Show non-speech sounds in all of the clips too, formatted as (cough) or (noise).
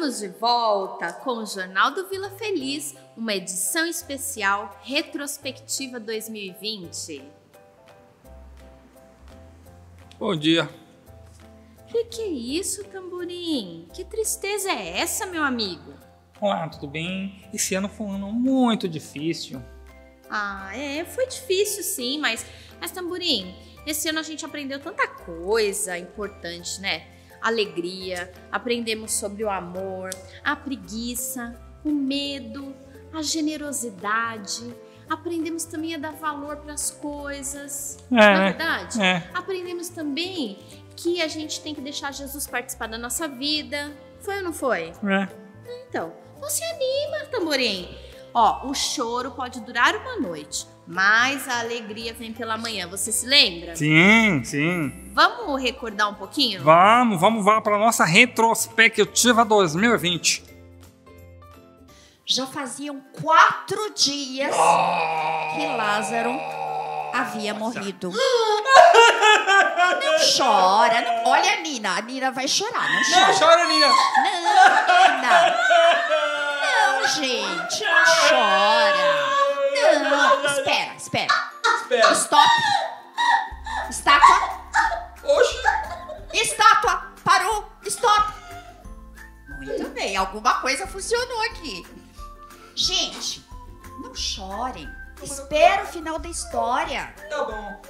Estamos de volta com o Jornal do Vila Feliz, uma edição especial retrospectiva 2020. Bom dia. Que que é isso, tamborim? Que tristeza é essa, meu amigo? Olá, tudo bem? Esse ano foi um ano muito difícil. Ah, é, foi difícil sim, mas, mas tamborim, esse ano a gente aprendeu tanta coisa importante, né? Alegria, aprendemos sobre o amor, a preguiça, o medo, a generosidade. Aprendemos também a dar valor para as coisas. É, não é né? verdade? É. Aprendemos também que a gente tem que deixar Jesus participar da nossa vida. Foi ou não foi? É. Então, não se anima, tamborim. Ó, o choro pode durar uma noite, mas a alegria vem pela manhã. Você se lembra? Sim, sim. Vamos recordar um pouquinho? Vamos, vamos lá para nossa retrospectiva 2020. Já faziam quatro dias que Lázaro havia morrido. Não chora. Não... Olha a Nina. A Nina vai chorar. Não chora. chora, Nina. Não, Nina. Não, gente. Não chora. Não. Espera, espera. Espera. Stop. Estátua. Oxi. Estátua. Parou. Stop. Muito bem. Alguma coisa funcionou aqui. Gente, não chorem. Espera o final da história. Tá bom.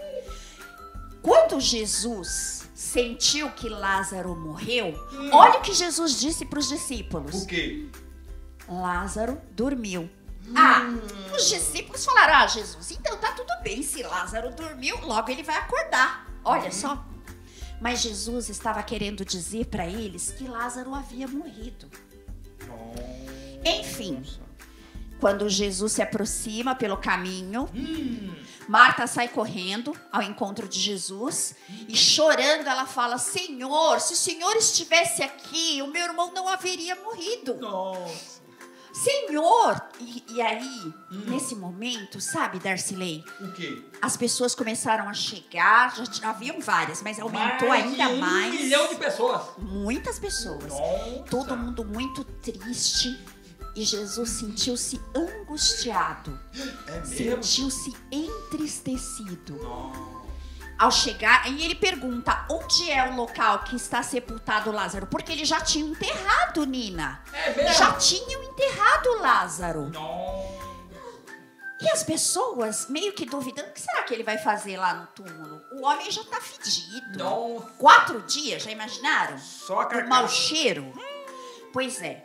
Quando Jesus sentiu que Lázaro morreu, olha o que Jesus disse para os discípulos: quê? Lázaro dormiu. Ah, os discípulos falaram: Ah, Jesus, então tá tudo bem. Se Lázaro dormiu, logo ele vai acordar. Olha só. Mas Jesus estava querendo dizer para eles que Lázaro havia morrido. Enfim, quando Jesus se aproxima pelo caminho, Marta sai correndo ao encontro de Jesus e chorando ela fala: Senhor, se o Senhor estivesse aqui, o meu irmão não haveria morrido. Nossa. Senhor! E, e aí, nesse momento, sabe, Darcilei, O quê? as pessoas começaram a chegar, já, já haviam várias, mas aumentou ainda um mais. milhão de pessoas. Muitas pessoas. Nossa. Todo mundo muito triste. E Jesus sentiu-se angustiado. É Sentiu-se entristecido. Ao chegar, e ele pergunta: onde é o local que está sepultado Lázaro? Porque ele já tinha enterrado, Nina. É mesmo? Já tinham enterrado Lázaro. Nossa. E as pessoas meio que duvidando: o que será que ele vai fazer lá no túmulo? O homem já tá fedido. Nossa. Quatro dias, já imaginaram? Só a O mau cheiro? Pois é.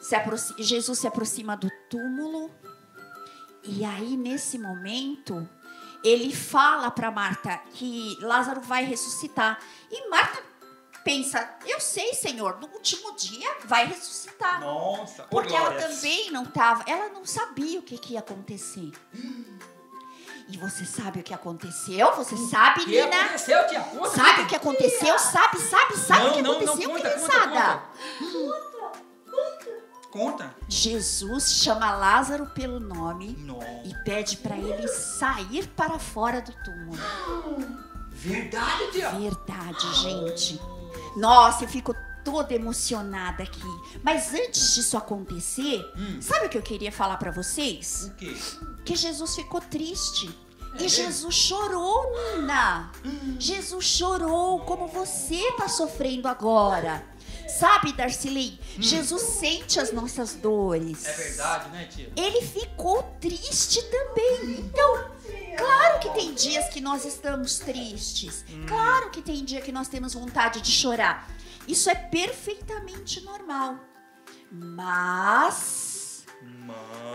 Se Jesus se aproxima do túmulo. E aí, nesse momento, ele fala para Marta que Lázaro vai ressuscitar. E Marta pensa: Eu sei, Senhor, no último dia vai ressuscitar. Nossa. Porque ela Glória. também não estava, ela não sabia o que, que ia acontecer. E você sabe o que aconteceu? Você sabe, O que Nina? aconteceu, tia? Conta. Sabe o que aconteceu? Sabe, sabe, sabe Não, o que não, não, aconteceu, conta, criançada? Conta. Jesus chama Lázaro pelo nome Nossa. e pede para ele sair para fora do túmulo. Verdade, tia. Verdade, gente. Nossa, eu fico toda emocionada aqui. Mas antes disso acontecer, Hum. sabe o que eu queria falar para vocês? O quê? Que Jesus ficou triste. É E? Jesus chorou, Nina. Hum. Jesus chorou como você tá sofrendo agora. Sabe, Darcilei? Jesus sente as nossas dores. Hum. É verdade, né, tia? Ele ficou triste também. Então, claro que tem dias que nós estamos tristes. Hum. Claro que tem dia que nós temos vontade de chorar. Isso é perfeitamente normal. Mas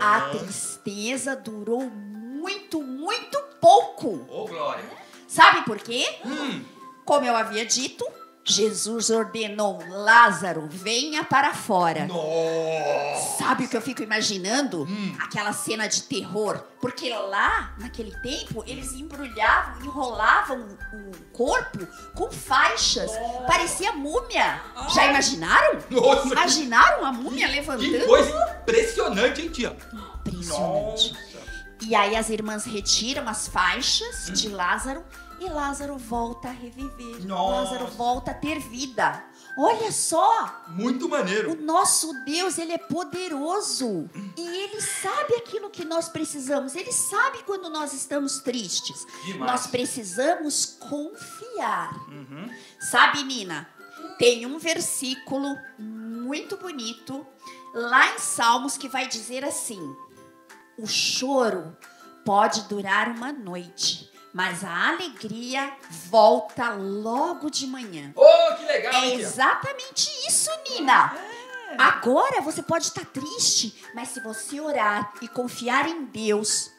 a tristeza durou muito, muito pouco. Ô, Glória. Sabe por quê? Hum. Como eu havia dito, Jesus ordenou Lázaro, venha para fora. Nossa. Sabe o que eu fico imaginando? Hum. Aquela cena de terror. Porque lá, naquele tempo, eles embrulhavam, enrolavam o corpo com faixas. Parecia múmia. Já imaginaram? Nossa. Imaginaram a múmia Que levantando? coisa impressionante, hein, tia? Impressionante. Nossa. E aí as irmãs retiram as faixas de Lázaro e Lázaro volta a reviver. Nossa. Lázaro volta a ter vida. Olha só, Muito o maneiro. nosso Deus, ele é poderoso. E ele sabe aquilo que nós precisamos. Ele sabe quando nós estamos tristes. Demais. Nós precisamos confiar. Uhum. Sabe, Nina? Tem um versículo muito bonito lá em Salmos que vai dizer assim: O choro pode durar uma noite, mas a alegria volta logo de manhã. Oh, que legal, É exatamente isso, Nina. Agora você pode estar triste, mas se você orar e confiar em Deus,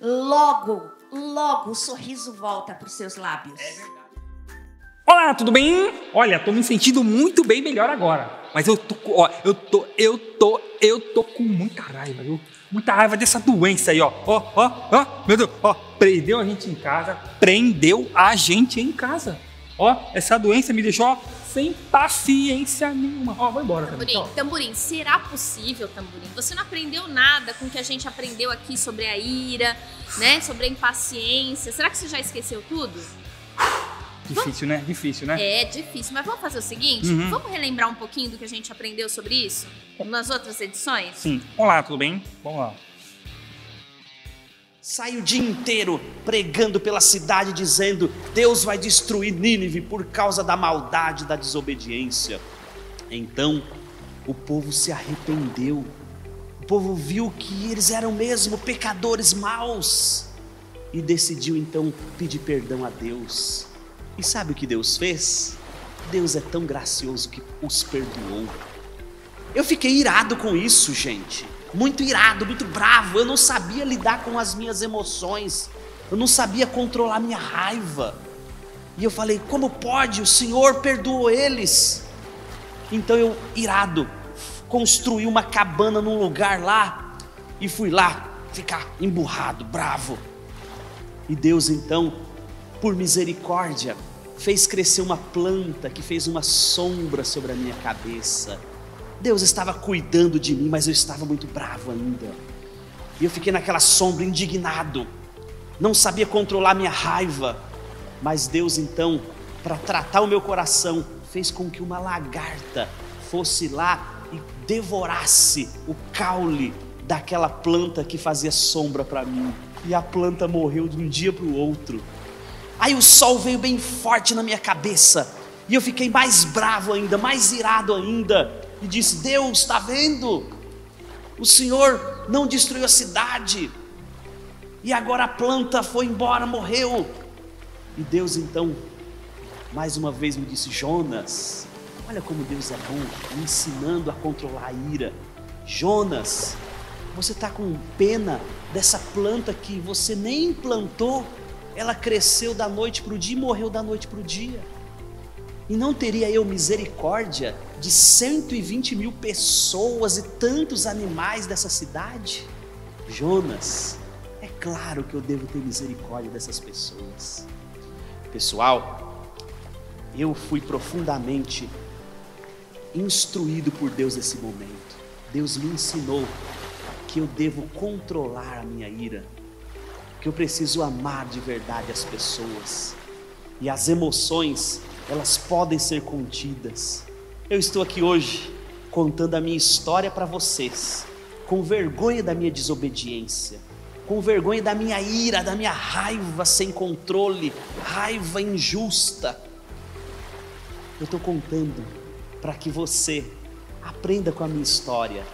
logo, logo o sorriso volta para os seus lábios. Olá, tudo bem? Olha, tô me sentindo muito bem melhor agora. Mas eu tô, com- ó, eu tô, eu tô, eu tô com muita raiva, viu? Muita raiva dessa doença aí, ó. Ó, ó, ó, meu Deus, ó, prendeu a gente em casa, prendeu a gente em casa. Ó, essa doença me deixou sem paciência nenhuma. Ó, vou embora também. Tamborim, tchau. tamborim, será possível, tamborim? Você não aprendeu nada com o que a gente aprendeu aqui sobre a ira, né? Sobre a impaciência. Será que você já esqueceu tudo? Difícil, né? Difícil, né? É difícil, mas vamos fazer o seguinte? Uhum. Vamos relembrar um pouquinho do que a gente aprendeu sobre isso nas outras edições? Sim. Olá, tudo bem? Vamos lá. Sai o dia inteiro pregando pela cidade, dizendo: Deus vai destruir Nínive por causa da maldade da desobediência. Então o povo se arrependeu. O povo viu que eles eram mesmo pecadores maus e decidiu então pedir perdão a Deus. E sabe o que Deus fez? Deus é tão gracioso que os perdoou. Eu fiquei irado com isso, gente. Muito irado, muito bravo. Eu não sabia lidar com as minhas emoções. Eu não sabia controlar minha raiva. E eu falei: como pode? O Senhor perdoou eles. Então eu, irado, construí uma cabana num lugar lá e fui lá ficar emburrado, bravo. E Deus então, por misericórdia, fez crescer uma planta que fez uma sombra sobre a minha cabeça. Deus estava cuidando de mim, mas eu estava muito bravo ainda. E eu fiquei naquela sombra indignado. Não sabia controlar minha raiva. Mas Deus então, para tratar o meu coração, fez com que uma lagarta fosse lá e devorasse o caule daquela planta que fazia sombra para mim. E a planta morreu de um dia para o outro. Aí o sol veio bem forte na minha cabeça. E eu fiquei mais bravo ainda, mais irado ainda. E disse: Deus, está vendo? O Senhor não destruiu a cidade. E agora a planta foi embora, morreu. E Deus então, mais uma vez me disse: Jonas, olha como Deus é bom, me ensinando a controlar a ira. Jonas, você está com pena dessa planta que você nem plantou, ela cresceu da noite para o dia e morreu da noite para o dia. E não teria eu misericórdia de 120 mil pessoas e tantos animais dessa cidade? Jonas, é claro que eu devo ter misericórdia dessas pessoas. Pessoal, eu fui profundamente instruído por Deus nesse momento. Deus me ensinou que eu devo controlar a minha ira, que eu preciso amar de verdade as pessoas. E as emoções, elas podem ser contidas. Eu estou aqui hoje contando a minha história para vocês, com vergonha da minha desobediência, com vergonha da minha ira, da minha raiva sem controle, raiva injusta. Eu estou contando para que você aprenda com a minha história,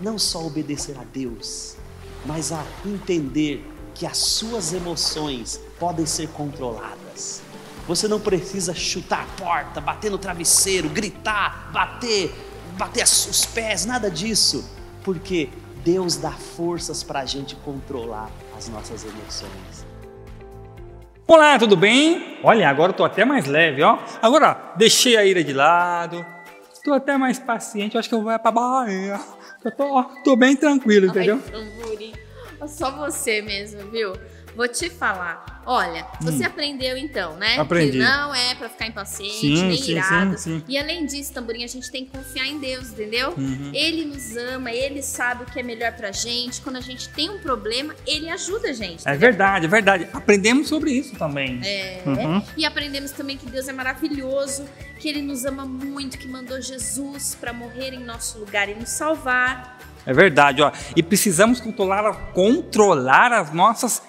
não só obedecer a Deus, mas a entender que as suas emoções podem ser controladas. Você não precisa chutar a porta, bater no travesseiro, gritar, bater, bater os pés, nada disso, porque Deus dá forças para a gente controlar as nossas emoções. Olá, tudo bem? Olha, agora eu tô até mais leve, ó. Agora, ó, deixei a ira de lado. Tô até mais paciente, eu acho que eu vou pra Bahia. Eu tô, ó, tô bem tranquilo, entendeu? Ai. Só você mesmo, viu? Vou te falar. Olha, você aprendeu então, né? Hum. Aprendi. Que não é pra ficar impaciente, Sim, nem sim, irado. sim. E além disso, tamborim, a gente tem que confiar em Deus, entendeu? Uhum. Ele nos ama, ele sabe o que é melhor pra gente. Quando a gente tem um problema, ele ajuda a gente. É verdade, é verdade. Aprendemos sobre isso também. É. Uhum. E aprendemos também que Deus é maravilhoso, que Ele nos ama muito, que mandou Jesus para morrer em nosso lugar e nos salvar. É verdade, ó. E precisamos controlar, controlar as nossas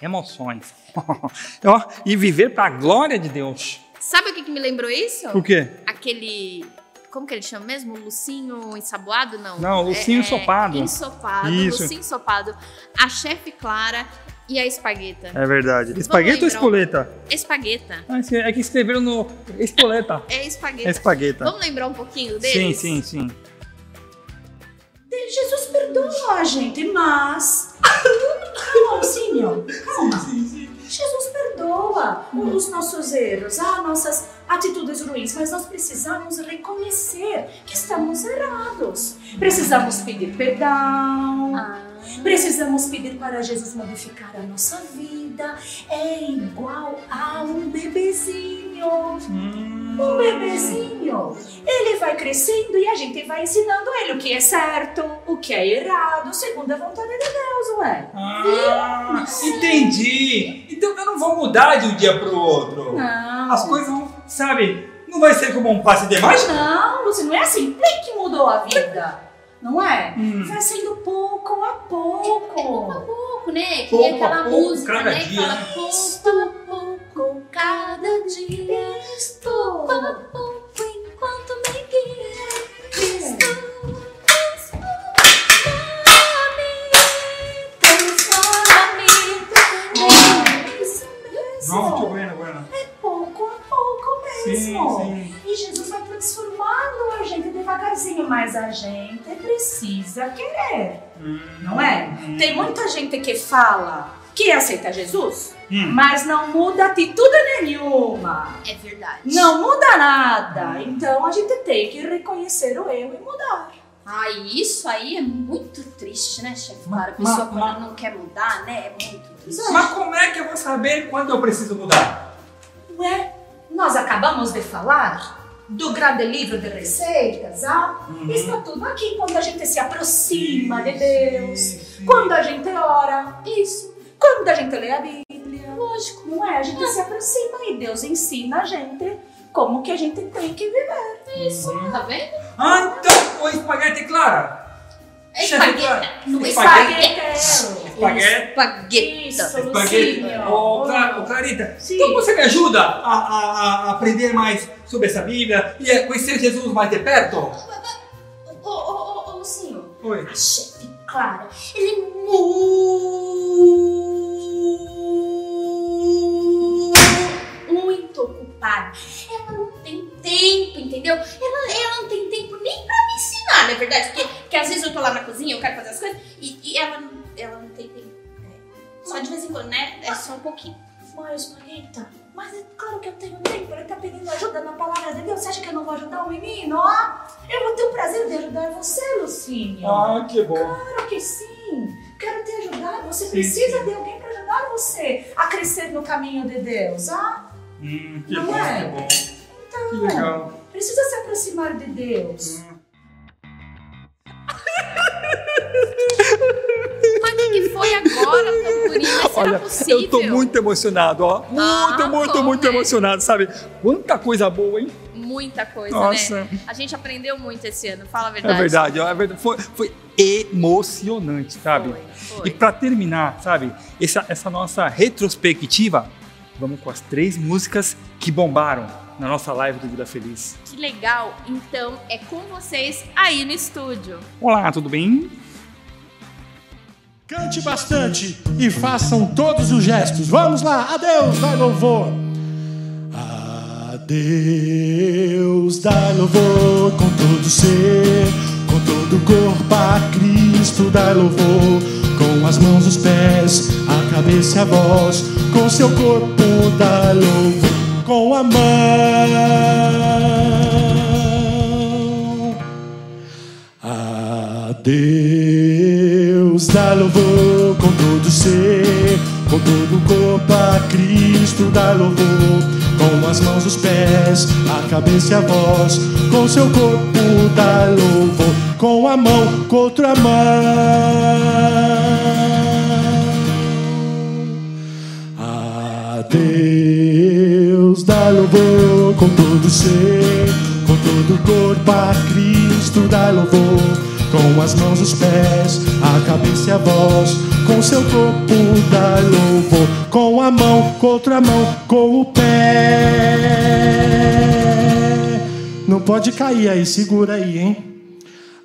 emoções. (laughs) ó, e viver para a glória de Deus. Sabe o que, que me lembrou isso? Por quê? Aquele. Como que ele chama mesmo? Lucinho ensaboado? Não. Não, Lucinho ensopado. Ensopado. Isso. Lucinho ensopado. A chefe Clara e a espagueta. É verdade. Espagueta ou um- espoleta? Espagueta. Ah, é que escreveram no espoleta. É espagueta. É espagueta. Vamos lembrar um pouquinho Sim, deles? sim, sim. Jesus perdoou a gente, mas. Calma, Lucinho, calma. Jesus perdoa os nossos erros, as nossas atitudes ruins, mas nós precisamos reconhecer que estamos errados. Precisamos pedir perdão. Ah, Precisamos pedir para Jesus modificar a nossa vida. É igual a um bebezinho. Hum, Um bebezinho. Ele vai crescendo e a gente vai ensinando ele o que é certo, o que é errado, segundo a vontade de Deus, ué. Ah, entendi. Então eu não vou mudar de um dia pro outro. Não. As coisas vão, sabe, não vai ser como um passe de mágica. Não, Lúcia, não é assim. Nem que mudou a vida. Não é? Hum. Vai sendo pouco a é pouco a pouco. pouco, né? Que Pouco é aquela a pouco, música, cada né? Que fala pouco a pouco, Tem muita gente que fala que aceita Jesus, Hum. mas não muda atitude nenhuma. É verdade. Não muda nada. Então a gente tem que reconhecer o erro e mudar. Ah, isso aí é muito triste, né, chefe? Claro, a pessoa ma- quando ma- não quer mudar, né? É muito triste. Mas como é que eu vou saber quando eu preciso mudar? Ué, nós acabamos de falar do grande livro de receitas, ah? Uhum. Está tudo aqui quando a gente se aproxima de Deus, quando a gente ora, isso, quando a gente lê a Bíblia. Lógico, não é? A gente se aproxima e Deus ensina a gente como que a gente tem que viver. Isso, tá vendo? Ah, então o espaguete, Clara. É espaguete. Clara. É Espaguete. Espaguete. Espagueta. Isso. Ô, Cla- ô, Clarita, Sim. então você me ajuda a, a- a aprender mais sobre essa Bíblia e a conhecer Jesus mais de perto? Ô, ô, ô, ô, Lucinho. Oi. A chefe Clara, ele é muito, ocupada. Ela não tem tempo, entendeu? Ela, ela não tem tempo nem pra me ensinar, não é verdade? Porque, porque às vezes eu tô lá na cozinha, eu quero fazer Ah, que bom. Claro que sim. Quero te ajudar. Você Sim, precisa sim. de alguém para ajudar você a crescer no caminho de Deus. Ah, Hum, que Não bom, é? que bom. então, Que legal. precisa se aproximar de Deus. Hum. (laughs) Mas o que, foi agora, será possível? eu tô muito emocionado, ó. Muito, Ah, muito, bom, muito né? emocionado, sabe? Quanta coisa boa, hein? Muita coisa, Nossa. né? A gente aprendeu muito esse ano, fala a É verdade. verdade, ó, é verdade. Foi, foi emocionante, sabe? Foi, foi. E pra terminar, sabe, essa, essa nossa retrospectiva, vamos com as três músicas que bombaram na nossa live do Vida Feliz. Que legal. Então, é com vocês aí no estúdio. Olá, tudo bem? Cante bastante e façam todos os gestos. Vamos lá, adeus, dá louvor. Adeus, dá louvor com todo ser, com todo corpo a Cristo, dá louvor. Com as mãos, os pés, a cabeça e a voz, com seu corpo dá louvor. Com a mão. Adeus, dá louvor com todo ser, com todo corpo a Cristo dá louvor. Com as mãos, os pés, a cabeça e a voz. Com seu corpo dá louvor. Com a mão, com outra mão. A Deus dá louvor com todo ser, com todo o corpo a Cristo dá louvor. Com as mãos, os pés, a cabeça e a voz, com seu corpo dá louvor. Com a mão, com outra mão, com o pé. Não pode cair aí, segura aí, hein?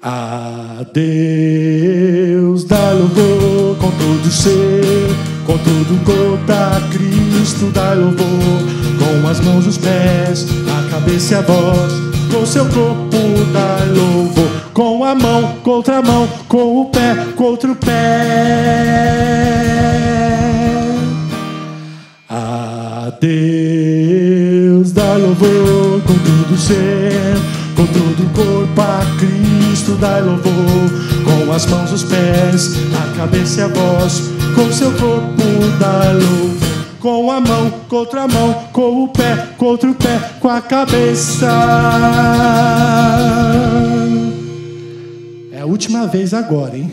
A Deus dá louvor com todo ser, com todo o corpo a Cristo dá louvor, com as mãos, os pés, a cabeça e a voz, com seu corpo dá louvor, com a mão, com outra mão, com o pé, com outro pé. A Deus dá louvor com todo ser, com todo o corpo a Cristo dá louvor, com as mãos, os pés, a cabeça e a voz, com seu corpo dá louvor. Com a mão, com outra mão, com o pé, com outro pé, com a cabeça. Última vez agora, hein?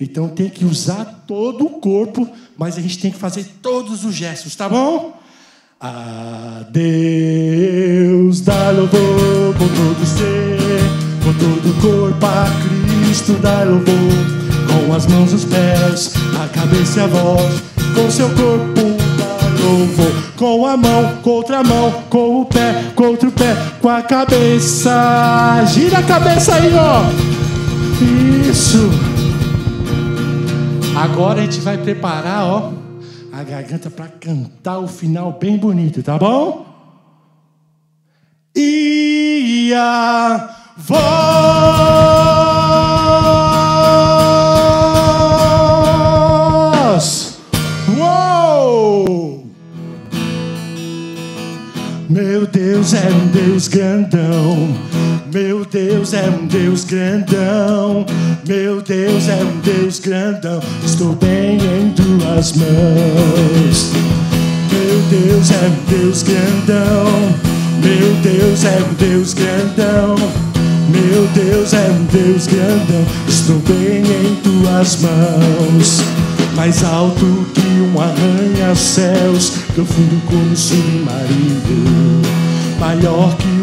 Então tem que usar todo o corpo, mas a gente tem que fazer todos os gestos, tá bom? A Deus dá louvor com todo ser, com todo o corpo a Cristo dá louvor, com as mãos, os pés, a cabeça e a voz, com seu corpo dá louvor, com a mão, com outra mão, com o pé, com outro pé, com a cabeça. Gira a cabeça aí, ó. Isso. Agora a gente vai preparar, ó, a garganta para cantar o final bem bonito, tá bom? E a voz. Uou! Meu Deus é um Deus grandão. Meu Deus é um Deus grandão. Meu Deus é um Deus grandão. Estou bem em tuas mãos. Meu Deus é um Deus grandão. Meu Deus é um Deus grandão. Meu Deus é um Deus grandão. Estou bem em tuas mãos. Mais alto que um arranha-céus, profundo como um submarino. Maior que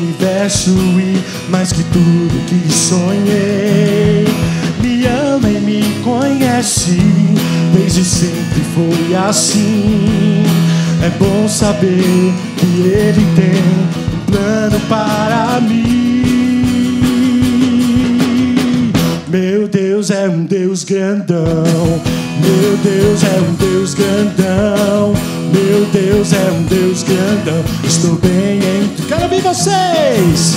universo e mais que tudo que sonhei. Me ama e me conhece, desde sempre foi assim. É bom saber que Ele tem um plano para mim. Meu Deus é um Deus grandão. Meu Deus é um Deus grandão. Meu Deus é um Deus grandão. Estou bem em. Quero ouvir vocês.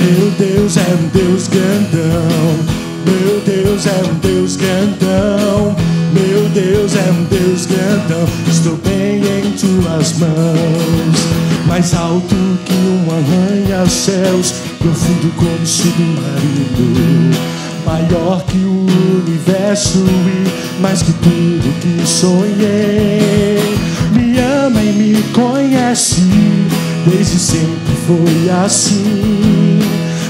Meu Deus é um Deus grandão. Meu Deus é um Deus grandão. Meu Deus é um Deus grandão. Estou bem em tuas mãos. Mais alto que um arranha-céus. Profundo como submarino. Maior que o universo e mais que tudo que sonhei. Me ama e me conhece, desde sempre foi assim.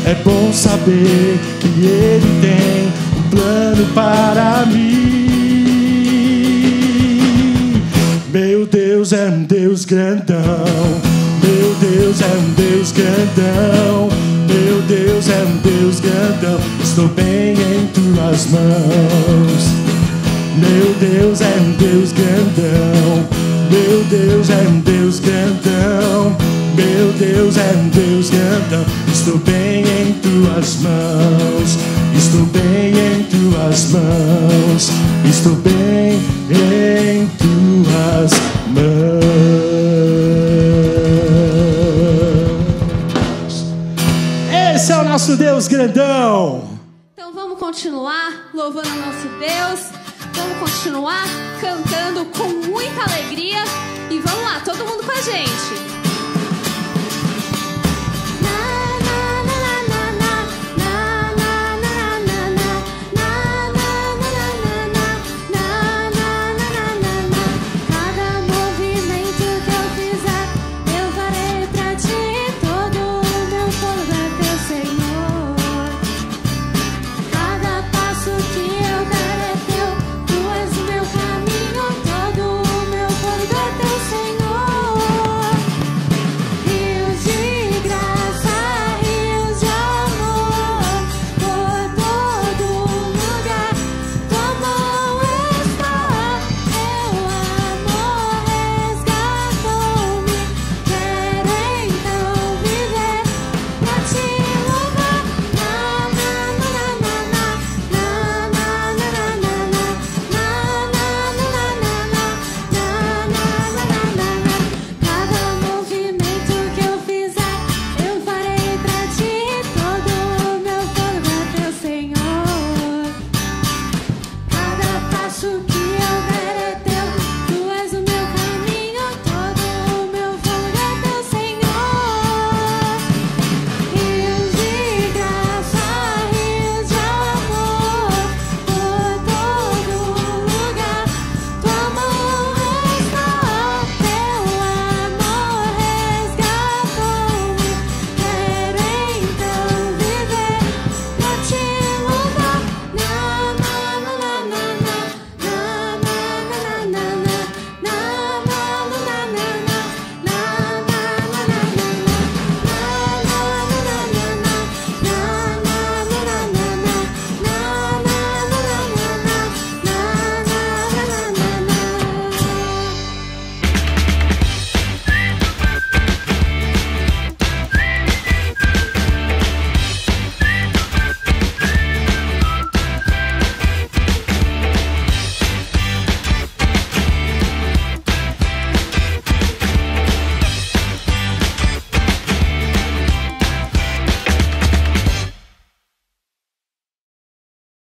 É bom saber que Ele tem um plano para mim. Meu Deus é um Deus grandão. Meu Deus é um Deus grandão. Meu Deus é um Deus grandão. Estou bem em tuas mãos. Meu Deus é um Deus grandão. Meu Deus é um Deus grandão. Meu Deus é um Deus grandão. Estou bem em tuas mãos. Estou bem em tuas mãos. Estou bem em tuas mãos. Esse é o nosso Deus grandão. Então vamos continuar louvando o nosso Deus. Vamos continuar cantando com muita alegria. E vamos lá, todo mundo com a gente.